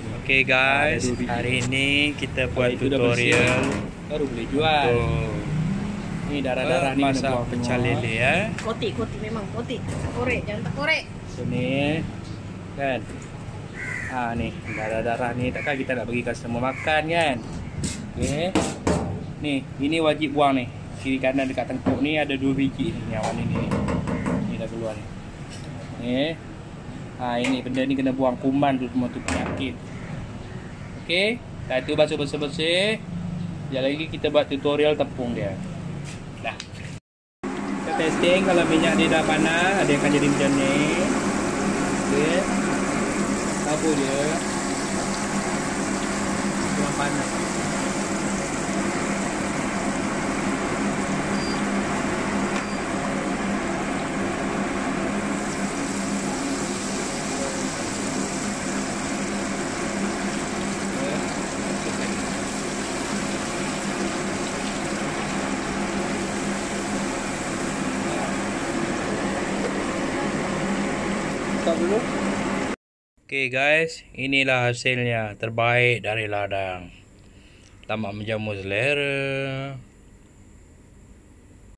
ni. Okay guys, biji. hari ini kita buat dah tutorial baru boleh jual. untuk Ni darah-darah ni masak pecel semua. lele ya. Kotik, kotik memang kotik. Korek, jangan tak korek. Sini kan. Ha ni darah-darah ni takkan kita nak bagi customer makan kan. Okey. Ni, ini wajib buang ni. Kiri kanan dekat tengkuk ni ada dua biji ni yang warna ni. Ni, ni dah keluar ni. Ni. Ha ini benda ni kena buang kuman tu semua tu penyakit. Okey. Dah tu basuh bersih-bersih. Sekejap lagi kita buat tutorial tepung dia. Dah. Kita testing kalau minyak dia dah panas, dia akan jadi macam ni. Okey. Apa dia? Kurang panas. Stop dulu. Okay guys, inilah hasilnya terbaik dari ladang. Tamak menjamu selera.